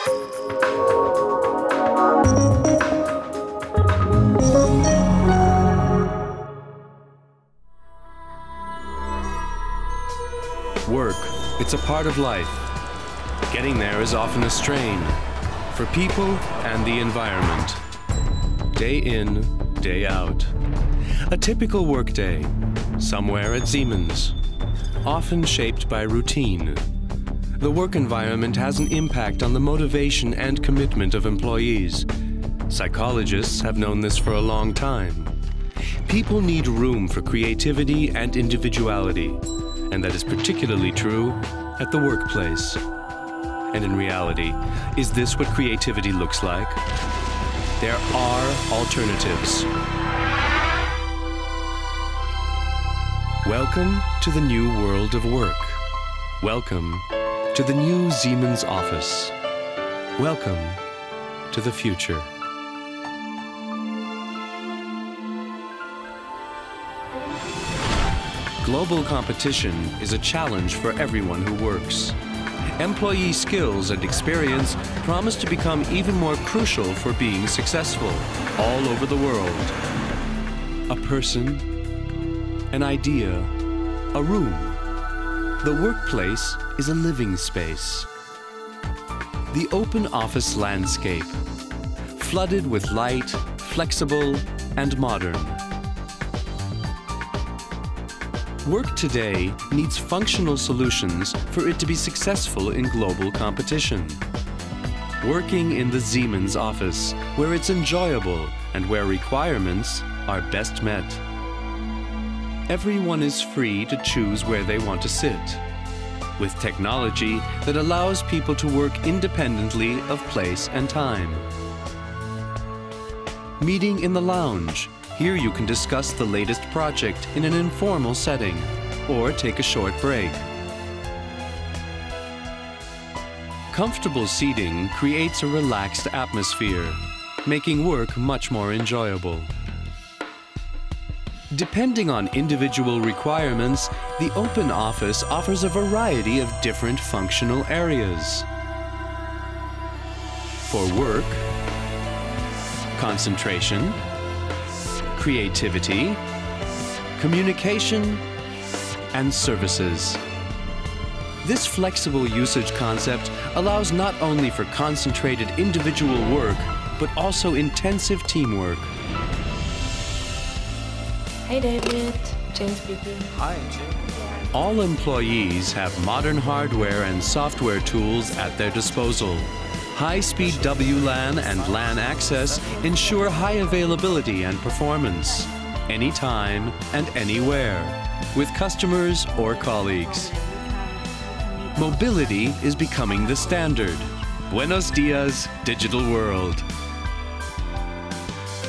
Work, it's a part of life. Getting there is often a strain for people and the environment. Day in, day out. A typical workday, somewhere at Siemens, often shaped by routine. The work environment has an impact on the motivation and commitment of employees. Psychologists have known this for a long time. People need room for creativity and individuality, and that is particularly true at the workplace. And in reality, is this what creativity looks like? There are alternatives. Welcome to the new world of work. Welcome to the new Siemens office. Welcome to the future. Global competition is a challenge for everyone who works. Employee skills and experience promise to become even more crucial for being successful all over the world. A person, an idea, a room. The workplace is a living space. The open office landscape, flooded with light, flexible, and modern. Work today needs functional solutions for it to be successful in global competition. Working in the Siemens office, where it's enjoyable and where requirements are best met. Everyone is free to choose where they want to sit, with technology that allows people to work independently of place and time. Meeting in the lounge, here you can discuss the latest project in an informal setting or take a short break. Comfortable seating creates a relaxed atmosphere, making work much more enjoyable. Depending on individual requirements, the Open Office offers a variety of different functional areas. For work, concentration, creativity, communication, and services. This flexible usage concept allows not only for concentrated individual work, but also intensive teamwork. David, speaking. Hi. All employees have modern hardware and software tools at their disposal. High-speed WLAN and LAN access ensure high availability and performance, anytime and anywhere, with customers or colleagues. Mobility is becoming the standard. Buenos dias, digital world.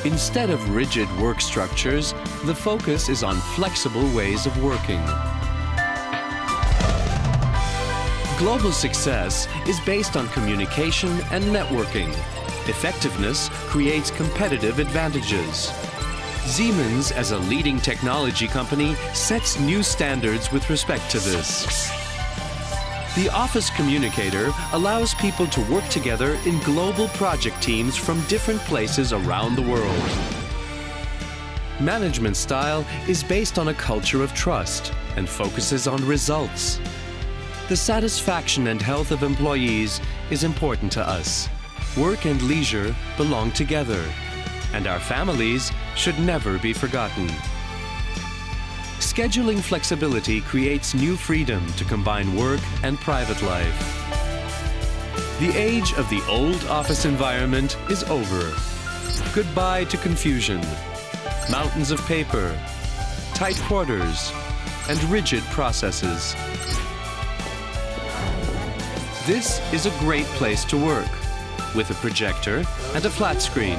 Instead of rigid work structures, the focus is on flexible ways of working. Global success is based on communication and networking. Effectiveness creates competitive advantages. Siemens, as a leading technology company, sets new standards with respect to this. The Office Communicator allows people to work together in global project teams from different places around the world. Management style is based on a culture of trust and focuses on results. The satisfaction and health of employees is important to us. Work and leisure belong together, and our families should never be forgotten. Scheduling flexibility creates new freedom to combine work and private life. The age of the old office environment is over. Goodbye to confusion, mountains of paper, tight quarters, and rigid processes. This is a great place to work, with a projector and a flat screen.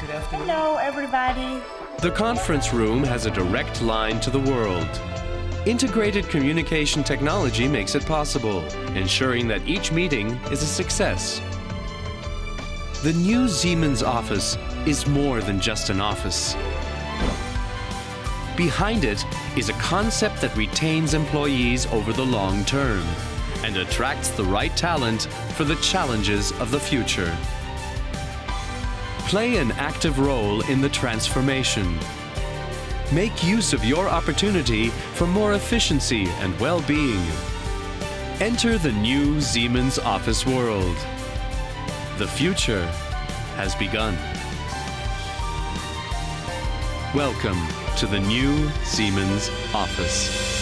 Good afternoon. Hello, everybody. The conference room has a direct line to the world. Integrated communication technology makes it possible, ensuring that each meeting is a success. The new Siemens office is more than just an office. Behind it is a concept that retains employees over the long term. and attracts the right talent for the challenges of the future. Play an active role in the transformation. Make use of your opportunity for more efficiency and well-being. Enter the new Siemens office world. The future has begun. Welcome to the new Siemens office.